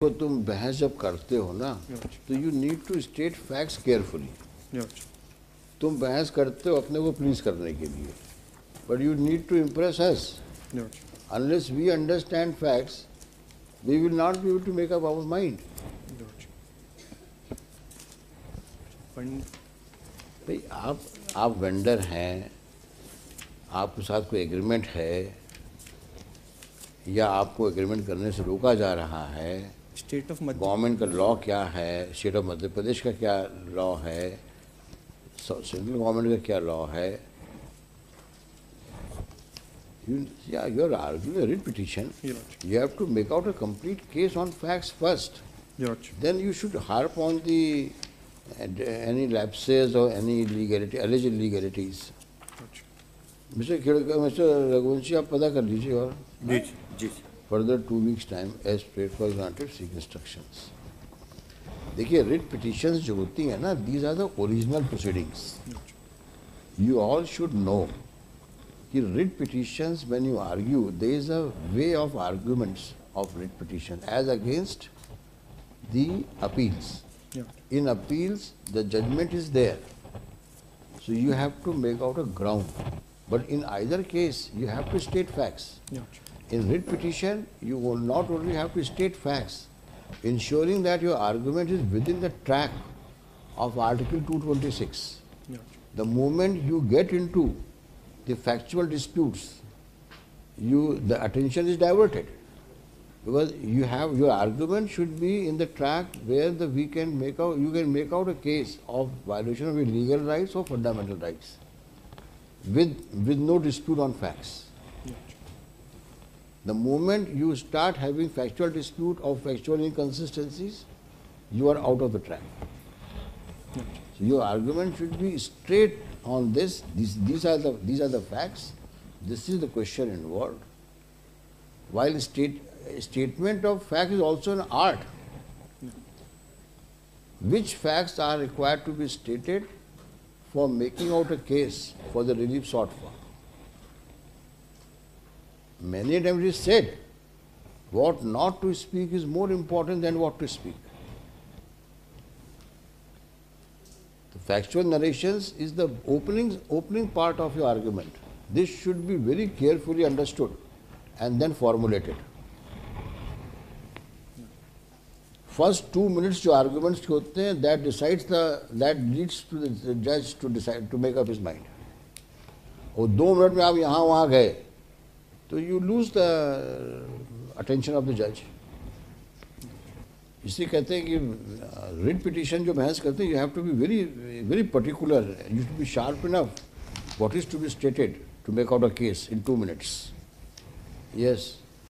तो तुम बहस जब करते हो ना तो you need to state facts carefully तुम बहस करते हो अपने को प्लीज़ करने के लिए but you need to impress us we understand facts we will not be able to make up our mind. पण भाई आप आप वेंडर हैं आपके साथ कोई एग्रीमेंट है या आपको एग्रीमेंट करने से रोका जा रहा है स्टेट ऑफ़ मध्य गवर्नमेंट का लॉ क्या है स्टेट ऑफ़ मध्य प्रदेश का क्या लॉ है सेंट्रल गवर्नमेंट का क्या लॉ है you, yeah, you're arguing a writ petition. Your You have to make out a complete case on facts first. Your Then you should harp on the and, any lapses or any illegality, alleged illegalities. Lordship. Mister Khidka mister Raghuvanshi आप पता कर लीजिए और जी जी further two weeks time as prayed for granted seek instructions. देखिए writ petitions जो होती हैं ना these are the original proceedings you all should know कि writ petitions when you argue there is a way of arguments of writ petition as against the appeals Yeah. in appeals the judgment is there so you have to make out a ground but in either case you have to state facts Your Lordship. in writ petition, you will not only have to state facts, ensuring that your argument is within the track of Article 226. Your The moment you get into the factual disputes, you the attention is diverted because you have your argument should be in the track where the we can make out you can make out a case of violation of your legal rights or fundamental rights with with no dispute on facts. The moment you start having factual dispute or factual inconsistencies, you are out of the track. So your argument should be straight on this. These, these are the these are the facts. This is the question involved. While state, statement of fact is also an art. Which facts are required to be stated for making out a case for the relief sought for? Many times it is said, what not to speak is more important than what to speak. The factual narrations is the opening, opening part of your argument. This should be very carefully understood and then formulated. First two minutes जो arguments के होते हैं that decides the that leads to the judge to decide to make up his mind. और दो minute में आप यहाँ वहाँ गए तो you lose the attention of the जज इसलिए कहते हैं कि रिट पिटिशन जो बहस करते हैं you have to be very very particular you to be sharp enough what is to be stated to make out a case in two minutes yes